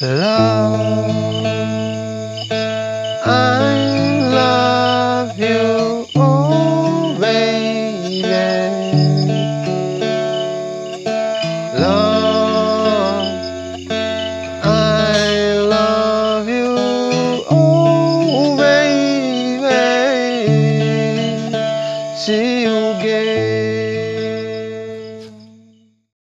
Love Se eu again.